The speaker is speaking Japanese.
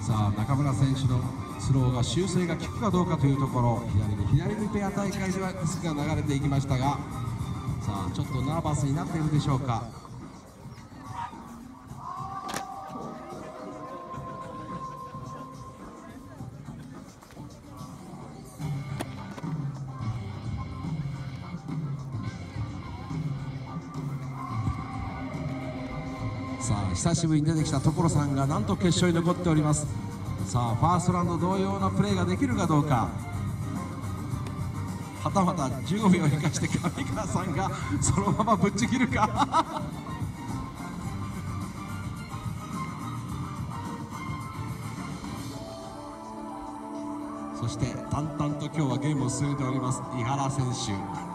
さあ中村選手のスローが修正が効くかどうかというところ。左に左にペア大会ではキスが流れていきましたが。さあちょっとナーバスになっているでしょうか。さあ久しぶりに出てきた所さんがなんと決勝に残っております。さあファーストラウンド同様のプレーができるかどうか。はたまた15秒生かして上川さんがそのままぶっちぎるか。そして淡々と今日はゲームを進めております井原選手。